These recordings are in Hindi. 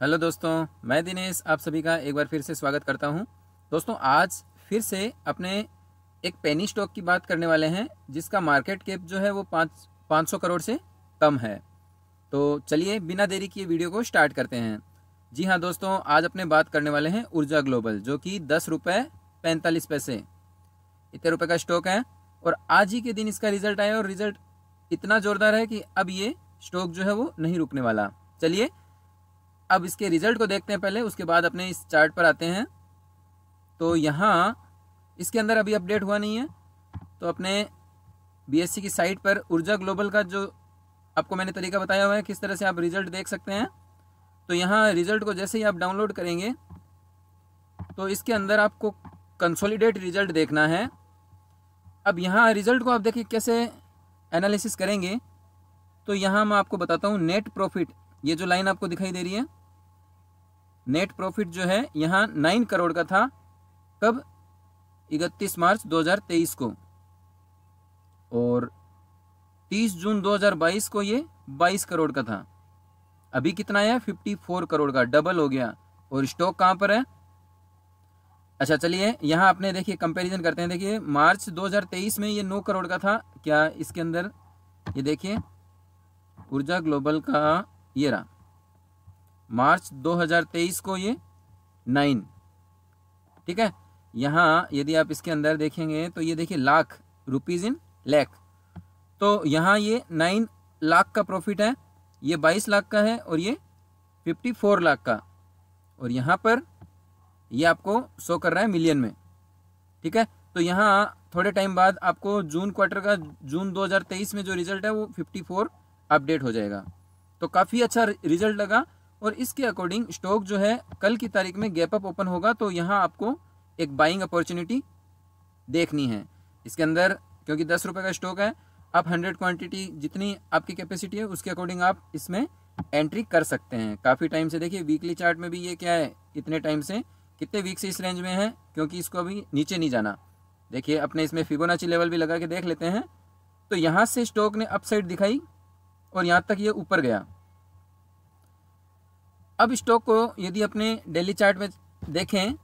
हेलो दोस्तों, मैं दिनेश आप सभी का एक बार फिर से स्वागत करता हूँ। दोस्तों, आज फिर से अपने एक पेनी स्टॉक की बात करने वाले हैं, जिसका मार्केट कैप जो है वो पाँच पाँच सौ करोड़ से कम है। तो चलिए बिना देरी किए वीडियो को स्टार्ट करते हैं। जी हाँ दोस्तों, आज अपने बात करने वाले हैं ऊर्जा ग्लोबल, जो कि दस रुपये पैंतालीस पैसे। इतने रुपये का स्टॉक है और आज ही के दिन इसका रिज़ल्ट आया और रिज़ल्ट इतना ज़ोरदार है कि अब ये स्टॉक जो है वो नहीं रुकने वाला। चलिए अब इसके रिज़ल्ट को देखते हैं पहले, उसके बाद अपने इस चार्ट पर आते हैं। तो यहाँ, इसके अंदर अभी अपडेट हुआ नहीं है। तो अपने बीएससी की साइट पर ऊर्जा ग्लोबल का जो आपको मैंने तरीका बताया हुआ है, किस तरह से आप रिज़ल्ट देख सकते हैं। तो यहाँ रिज़ल्ट को जैसे ही आप डाउनलोड करेंगे तो इसके अंदर आपको कंसोलिडेट रिज़ल्ट देखना है। अब यहाँ रिज़ल्ट को आप देखिए कैसे एनालिसिस करेंगे। तो यहाँ मैं आपको बताता हूँ नेट प्रॉफिट ये जो लाइन आपको दिखाई दे रही है। नेट प्रॉफिट जो है, यहाँ नाइन करोड़ का था, कब? इकतीस मार्च 2023 को। और 30 जून 2022 को ये 22 करोड़ का था। अभी कितना है? 54 करोड़ का, डबल हो गया। और स्टॉक कहाँ पर है? अच्छा चलिए, यहाँ आपने देखिए कंपैरिजन करते हैं। देखिए, मार्च 2023 में ये 9 करोड़ का था। क्या इसके अंदर? ये देखिए, ऊर्जा ग्लोबल का ये रहा। मार्च 2023 को ये नाइन। ठीक है? यहाँ यदि आप इसके अंदर देखेंगे तो ये देखिए लाख रुपीज़ इन लैख। तो यहाँ ये नाइन लाख का प्रॉफिट है, ये बाईस लाख का है और ये फिफ्टी फोर लाख का। और यहाँ पर ये आपको शो कर रहा है मिलियन में। ठीक है? तो यहाँ थोड़े टाइम बाद आपको जून क्वार्टर का, जून 2023 में जो रिज़ल्ट है वो 54 अपडेट हो जाएगा। तो काफ़ी अच्छा रिज़ल्ट लगा। और इसके अकॉर्डिंग स्टॉक जो है, कल की तारीख में गैप अप ओपन होगा तो यहाँ आपको एक बाइंग अपॉर्चुनिटी देखनी है। इसके अंदर, क्योंकि दस रुपये का स्टॉक है, आप हंड्रेड क्वांटिटी जितनी आपकी कैपेसिटी है, उसके अकॉर्डिंग आप इसमें एंट्री कर सकते हैं। काफ़ी टाइम से देखिए वीकली चार्ट में भी ये क्या है, इतने टाइम से कितने वीक से इस रेंज में है, क्योंकि इसको अभी नीचे नहीं जाना। देखिए, अपने इसमें फिबोनाची लेवल भी लगा के देख लेते हैं। तो यहाँ से स्टॉक ने अपसाइड दिखाई और यहाँ तक ये ऊपर गया। अब स्टॉक को यदि अपने डेली चार्ट में देखें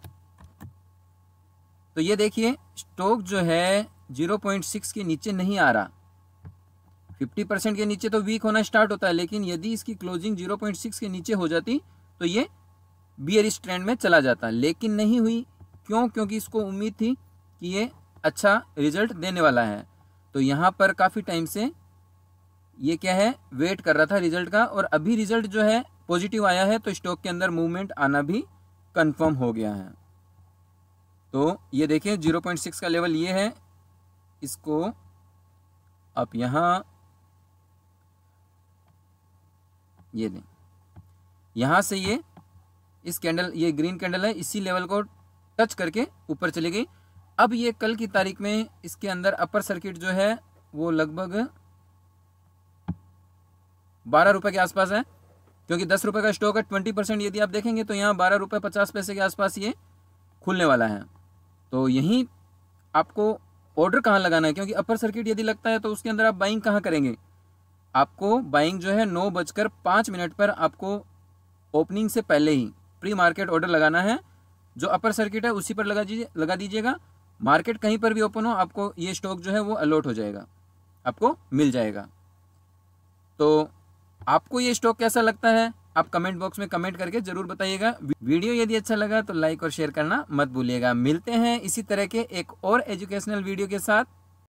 तो ये देखिए, स्टॉक जो है 0.6 के नीचे नहीं आ रहा। 50 परसेंट के नीचे तो वीक होना स्टार्ट होता है, लेकिन यदि इसकी क्लोजिंग 0.6 के नीचे हो जाती तो ये बियरिश ट्रेंड में चला जाता। लेकिन नहीं हुई, क्यों? क्योंकि इसको उम्मीद थी कि ये अच्छा रिज़ल्ट देने वाला है। तो यहाँ पर काफ़ी टाइम से ये क्या है वेट कर रहा था रिज़ल्ट का, और अभी रिज़ल्ट जो है पॉजिटिव आया है तो स्टॉक के अंदर मूवमेंट आना भी कंफर्म हो गया है। तो ये देखिए 0.6 का लेवल ये है। इसको आप यहाँ ये दें। यहाँ से ये, इस कैंडल, ये ग्रीन कैंडल है, इसी लेवल को टच करके ऊपर चली गई। अब ये कल की तारीख में इसके अंदर अपर सर्किट जो है, वो लगभग बारह रुपए के आसपास है। क्योंकि दस रुपए का स्टॉक है, ट्वेंटी परसेंट यदि आप देखेंगे तो यहाँ बारह रुपये पचास पैसे के आसपास ये खुलने वाला है। तो यहीं आपको ऑर्डर कहाँ लगाना है? क्योंकि अपर सर्किट यदि लगता है तो उसके अंदर आप बाइंग कहाँ करेंगे? आपको बाइंग जो है नौ बजकर पाँच मिनट पर आपको ओपनिंग से पहले ही प्री मार्केट ऑर्डर लगाना है। जो अपर सर्किट है, उसी पर लगा दीजिए, लगा दीजिएगा। मार्केट कहीं पर भी ओपन हो, आपको ये स्टॉक जो है वो अलॉट हो जाएगा। आपको मिल जाएगा। तो आपको ये स्टॉक कैसा लगता है? आप कमेंट बॉक्स में कमेंट करके ज़रूर बताइएगा। वीडियो यदि अच्छा लगा तो लाइक और शेयर करना मत भूलिएगा। मिलते हैं इसी तरह के एक और एजुकेशनल वीडियो के साथ।